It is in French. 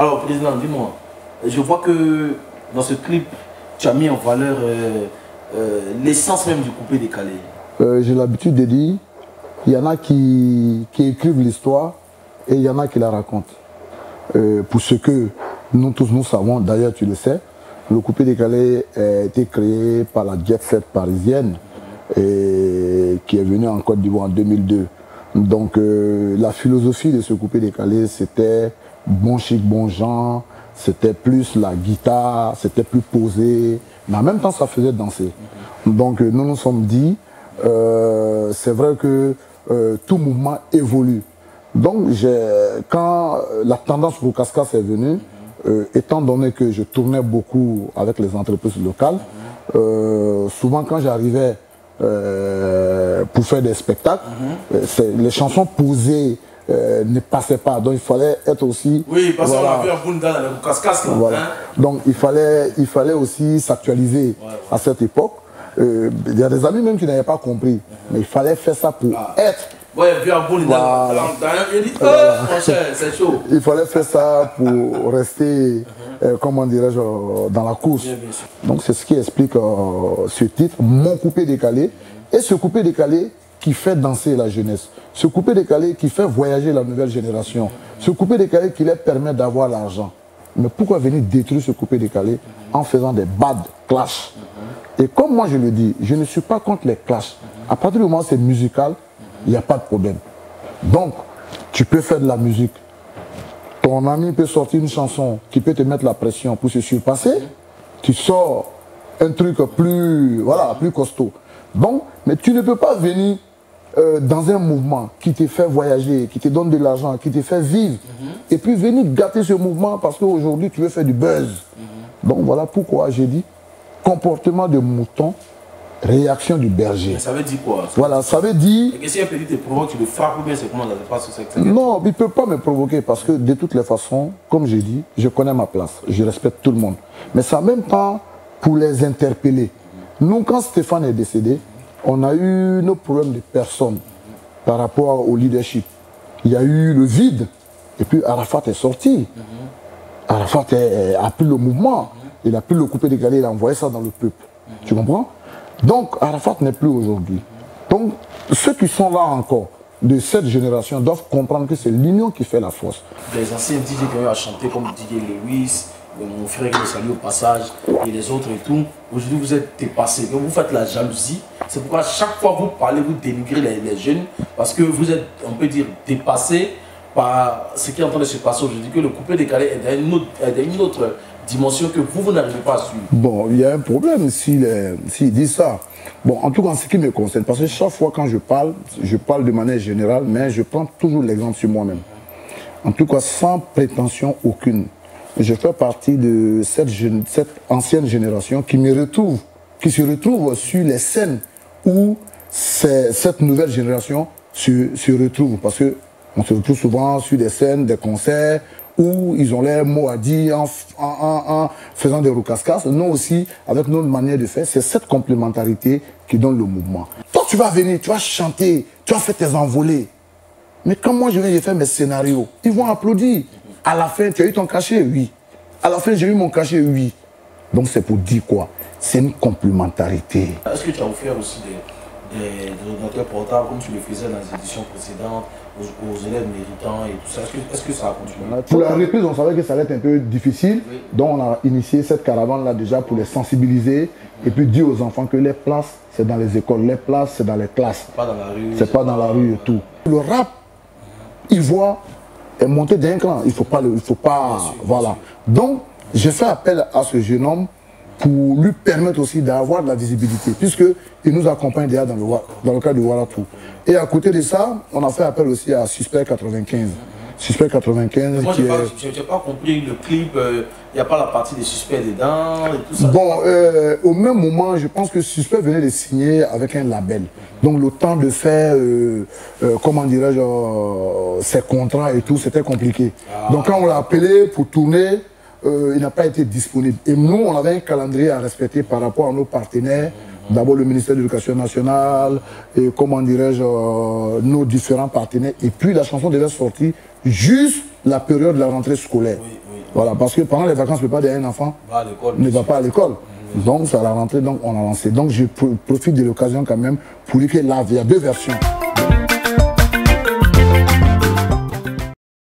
Alors, président, dis-moi, je vois que dans ce clip, tu as mis en valeur euh, euh, l'essence même du coupé décalé. Euh, J'ai l'habitude de dire, il y en a qui, qui écrivent l'histoire et il y en a qui la racontent. Pour ce que nous tous nous savons, d'ailleurs tu le sais, le coupé décalé a été créé par la jet set parisienne qui est venue en Côte d'Ivoire en 2002. Donc la philosophie de ce coupé décalé, c'était bon chic, bon genre, c'était plus la guitare, c'était plus posé, mais en même temps ça faisait danser. Donc euh, nous nous sommes dit, euh, c'est vrai que euh, tout mouvement évolue. Donc quand la tendance pour Cascas est venue, euh, étant donné que je tournais beaucoup avec les entreprises locales, euh, souvent quand j'arrivais euh, pour faire des spectacles, euh, c'est- les chansons posées euh, ne passaient pas. Donc il fallait être aussi... Oui, parce qu'on voilà, a vu un Bunda dans le voilà. hein. Donc il fallait, il fallait aussi s'actualiser à cette époque. Euh, Il y a des amis même qui n'avaient pas compris, mais il fallait faire ça pour être. Ouais, vu un dans Voilà. dans- dans- il dit, oh, mon cher, c'est chaud. Il fallait faire ça pour rester, euh, comment dirais-je, dans la course. Bien, bien sûr. Donc c'est ce qui explique ce titre, Mon coupé décalé. Et ce coupé décalé qui fait danser la jeunesse. Ce coupé décalé qui fait voyager la nouvelle génération. Ce coupé décalé qui leur permet d'avoir l'argent. Mais pourquoi venir détruire ce coupé décalé en faisant des bad clash Et comme moi je le dis, je ne suis pas contre les clashs. À partir du moment où c'est musical, il n'y a pas de problème. Donc, tu peux faire de la musique. Ton ami peut sortir une chanson qui peut te mettre la pression pour se surpasser. Tu sors un truc plus, voilà, plus costaud. Donc, mais tu ne peux pas venir euh, dans un mouvement qui te fait voyager, qui te donne de l'argent, qui te fait vivre, et puis venir gâter ce mouvement parce qu'aujourd'hui tu veux faire du buzz. Donc voilà pourquoi j'ai dit comportement de mouton, réaction du berger. Mais ça veut dire quoi Voilà, ça veut dire Et si un petit te provoque, tu le frappes ou bien c'est comment ça se passe cette non, il ne peut pas me provoquer parce que de toutes les façons, comme j'ai dit, je connais ma place. Je respecte tout le monde. Mais en même temps pour les interpeller. Nous, quand Stéphane est décédé, on a eu nos problèmes de personnes par rapport au leadership. Il y a eu le vide. Et puis Arafat est sorti. Arafat est- a pris le mouvement. Il a pris le coupé décalé, il a envoyé ça dans le peuple. Tu comprends? Donc Arafat n'est plus aujourd'hui. Donc ceux qui sont là encore, de cette génération, doivent comprendre que c'est l'union qui fait la force. Les anciens DJ qui ont eu à chanter comme DJ Lewis, mon frère qui salue au passage, et les autres et tout, aujourd'hui vous êtes dépassés. Donc vous faites la jalousie. C'est pourquoi chaque fois que vous parlez, vous dénigrez les, jeunes, parce que vous êtes, on peut dire, dépassés par ce qui est en train de se passer aujourd'hui, que le coupé décalé est dans une autre, une autre dimension que vous, vous n'arrivez pas à suivre. Bon, il y a un problème s'il dit ça. Bon, en tout cas, en ce qui me concerne, parce que chaque fois quand je parle, je parle de manière générale, mais je prends toujours l'exemple sur moi-même. En tout cas, sans prétention aucune. Je fais partie de cette, ancienne génération qui me retrouve, qui se retrouve sur les scènes où cette nouvelle génération se, se retrouve. Parce que on se retrouve souvent sur des scènes, des concerts, où ils ont leurs mots à dire en- en faisant des roucascas. Nous aussi, avec notre manière de faire, c'est cette complémentarité qui donne le mouvement. Toi, tu vas venir, tu vas chanter, tu vas faire tes envolées. Mais quand moi je vais faire mes scénarios, ils vont applaudir. À la fin, tu as eu ton cachet Oui. À la fin, j'ai eu mon cachet Oui. Donc c'est pour dire quoi? C'est une complémentarité. Est-ce que tu as offert aussi des, des, des ordinateurs portables comme tu le faisais dans les éditions précédentes aux, aux élèves méritants et tout ça? Est-ce que, est-ce que ça a continué? Pour la reprise, on savait que ça allait être un peu difficile. Donc on a initié cette caravane-là déjà pour les sensibiliser et puis dire aux enfants que les places, c'est dans les écoles, les places, c'est dans les classes. Pas dans la rue C'est pas dans la rue et tout. Le rap, il voit est monté d'un cran. Il faut pas le, il faut pas, voilà. Donc, j'ai fait appel à ce jeune homme pour lui permettre aussi d'avoir de la visibilité, puisque il nous accompagne déjà dans le, dans le cadre du Waratou. Et à côté de ça, on a fait appel aussi à Suspect 95. Suspect 95 Moi, qui j'ai pas, est... compris le clip. Il n'y a pas la partie des suspects dedans et tout ça. Bon, euh, au même moment, je pense que Suspect venait de signer avec un label. Donc le temps de faire, euh, euh, comment dirais-je, euh, ses contrats et tout, c'était compliqué. Donc quand on l'a appelé pour tourner, euh, il n'a pas été disponible. Et nous, on avait un calendrier à respecter par rapport à nos partenaires. D'abord le ministère de l'Éducation nationale, et comment dirais-je, euh, nos différents partenaires. Et puis la chanson devait sortir juste la période de la rentrée scolaire. Voilà, parce que pendant les vacances, je ne peux pas dire un enfant Va ne va pas à l'école. Donc, c'est à la rentrée, donc on a lancé. Donc, je pro- profite de l'occasion quand même pour dire que là, il y a deux versions.